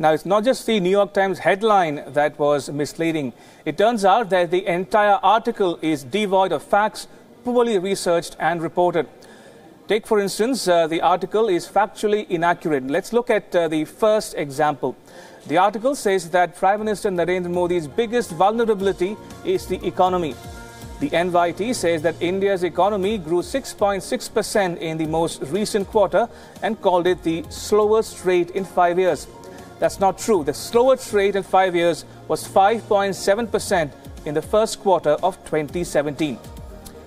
Now, it's not just the New York Times headline that was misleading. It turns out that the entire article is devoid of facts, poorly researched and reported. Take, for instance, uh, the article is factually inaccurate. Let's look at uh, the first example. The article says that Prime Minister Narendra Modi's biggest vulnerability is the economy. The NYT says that India's economy grew 6.6% in the most recent quarter and called it the slowest rate in five years. That's not true. The slowest rate in five years was 5.7% in the first quarter of 2017.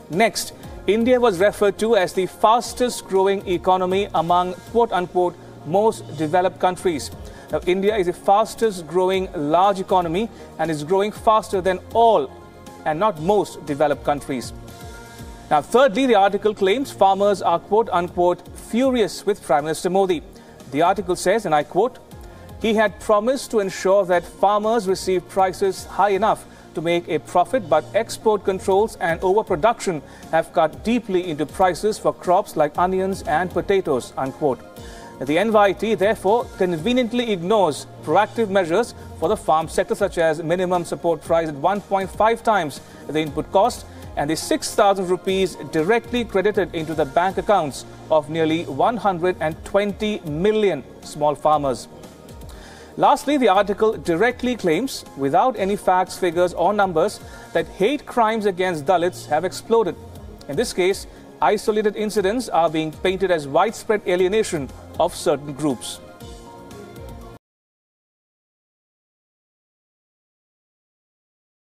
Next, India was referred to as the fastest growing economy among quote unquote most developed countries. Now, India is the fastest growing large economy and is growing faster than all and not most developed countries. Now, thirdly, the article claims farmers are quote unquote furious with Prime Minister Modi. The article says, and I quote, he had promised to ensure that farmers receive prices high enough to make a profit, but export controls and overproduction have cut deeply into prices for crops like onions and potatoes, unquote. The NYT therefore conveniently ignores proactive measures for the farm sector, such as minimum support price at 1.5 times the input cost and the 6,000 rupees directly credited into the bank accounts of nearly 120 million small farmers. Lastly, the article directly claims, without any facts, figures, or numbers, that hate crimes against Dalits have exploded. In this case, isolated incidents are being painted as widespread alienation of certain groups.